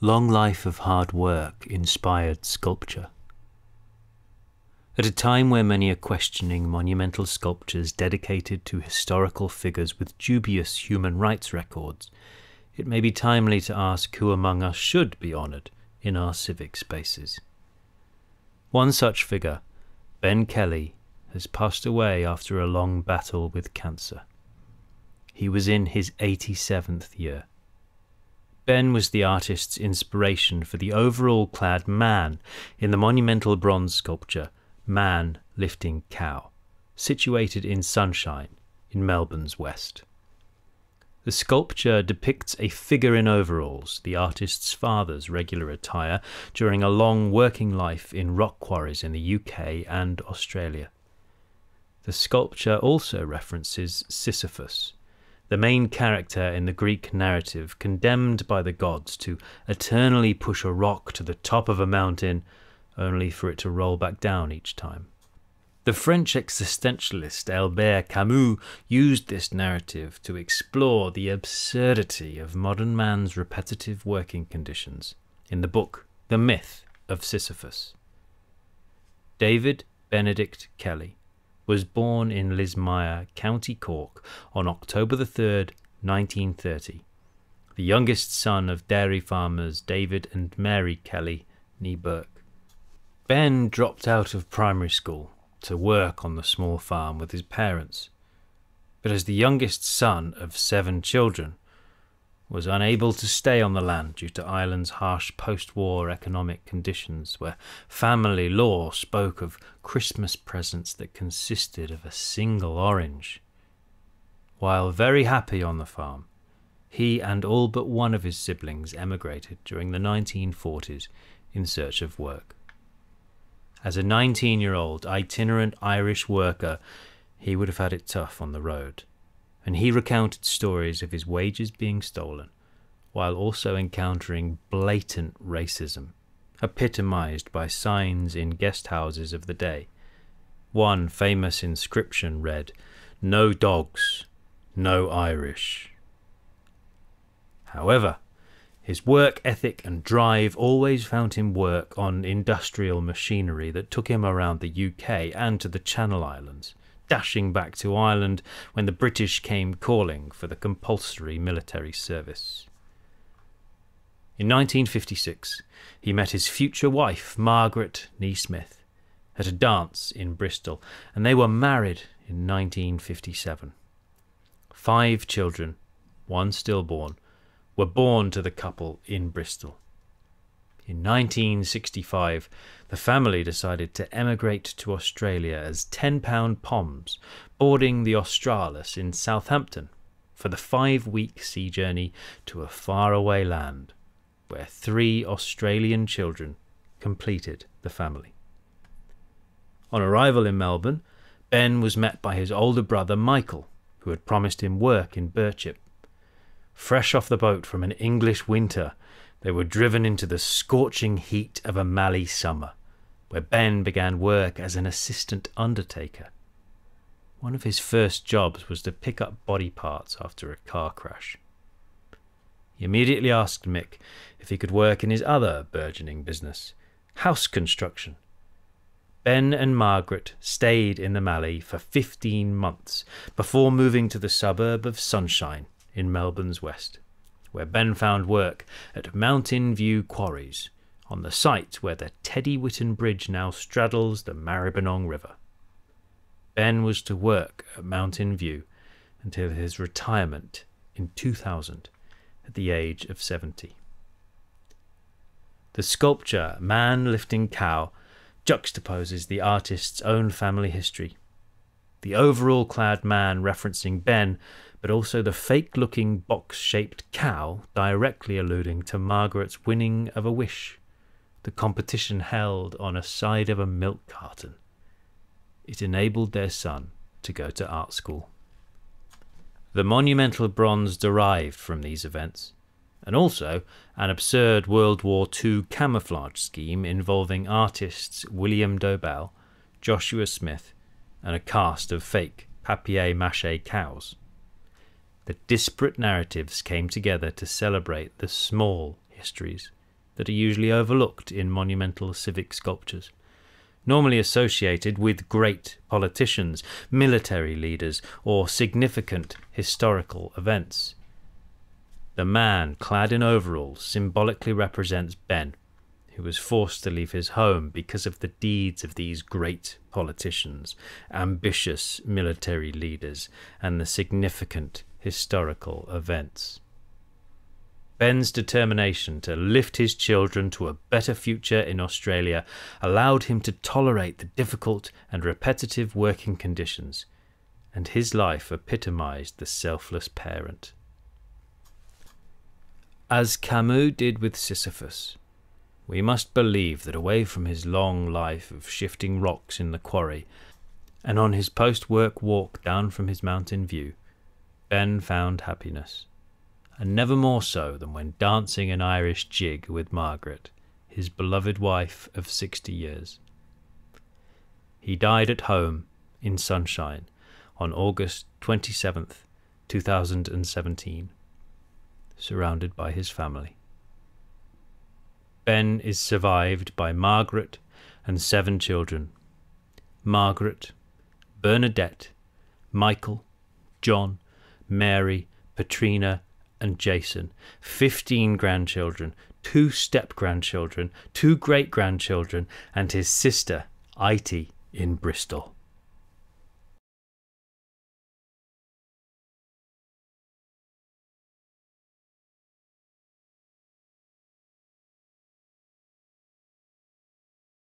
Long life of hard work inspired sculpture. At a time where many are questioning monumental sculptures dedicated to historical figures with dubious human rights records, it may be timely to ask who among us should be honoured in our civic spaces. One such figure, Ben Kelly, has passed away after a long battle with cancer. He was in his 87th year. Ben was the artist's inspiration for the overall clad man in the monumental bronze sculpture Man Lifting Cow, situated in Sunshine in Melbourne's west. The sculpture depicts a figure in overalls, the artist's father's regular attire during a long working life in rock quarries in the UK and Australia. The sculpture also references Sisyphus, the main character in the Greek narrative, condemned by the gods to eternally push a rock to the top of a mountain, only for it to roll back down each time. The French existentialist Albert Camus used this narrative to explore the absurdity of modern man's repetitive working conditions in the book The Myth of Sisyphus. David Benedict Kelly was born in Lismire, County Cork, on October the 3rd, 1930, the youngest son of dairy farmers David and Mary Kelly, nee Burke. Ben dropped out of primary school to work on the small farm with his parents, but as the youngest son of seven children, was unable to stay on the land due to Ireland's harsh post war economic conditions, where family lore spoke of Christmas presents that consisted of a single orange. While very happy on the farm, he and all but one of his siblings emigrated during the 1940s in search of work. As a 19 year old itinerant Irish worker, he would have had it tough on the road and he recounted stories of his wages being stolen, while also encountering blatant racism, epitomized by signs in guest houses of the day. One famous inscription read, No dogs, no Irish. However, his work ethic and drive always found him work on industrial machinery that took him around the UK and to the Channel Islands dashing back to Ireland when the British came calling for the compulsory military service. In 1956, he met his future wife, Margaret Neesmith, at a dance in Bristol, and they were married in 1957. Five children, one stillborn, were born to the couple in Bristol. In 1965, the family decided to emigrate to Australia as 10 pound Poms, boarding the Australis in Southampton for the five week sea journey to a faraway land where three Australian children completed the family. On arrival in Melbourne, Ben was met by his older brother Michael, who had promised him work in Birchip. Fresh off the boat from an English winter, they were driven into the scorching heat of a Mallee summer, where Ben began work as an assistant undertaker. One of his first jobs was to pick up body parts after a car crash. He immediately asked Mick if he could work in his other burgeoning business, house construction. Ben and Margaret stayed in the Mallee for 15 months before moving to the suburb of Sunshine in Melbourne's west where Ben found work at Mountain View Quarries, on the site where the Teddy Whitten Bridge now straddles the Maribyrnong River. Ben was to work at Mountain View until his retirement in 2000 at the age of 70. The sculpture Man Lifting Cow juxtaposes the artist's own family history. The overall clad man referencing Ben but also the fake looking box shaped cow directly alluding to Margaret's winning of a wish, the competition held on a side of a milk carton. It enabled their son to go to art school. The monumental bronze derived from these events, and also an absurd World War II camouflage scheme involving artists William Dobell, Joshua Smith, and a cast of fake papier mache cows the disparate narratives came together to celebrate the small histories that are usually overlooked in monumental civic sculptures. Normally associated with great politicians, military leaders, or significant historical events. The man clad in overalls symbolically represents Ben, who was forced to leave his home because of the deeds of these great politicians, ambitious military leaders, and the significant historical events. Ben's determination to lift his children to a better future in Australia allowed him to tolerate the difficult and repetitive working conditions, and his life epitomized the selfless parent. As Camus did with Sisyphus, we must believe that away from his long life of shifting rocks in the quarry, and on his post work walk down from his mountain view, Ben found happiness, and never more so than when dancing an Irish jig with Margaret, his beloved wife of sixty years. He died at home in sunshine on August 27th, 2017, surrounded by his family. Ben is survived by Margaret and seven children Margaret, Bernadette, Michael, John, Mary, Patrina, and Jason, 15 grandchildren, two step grandchildren, two great grandchildren, and his sister, Itie, in Bristol.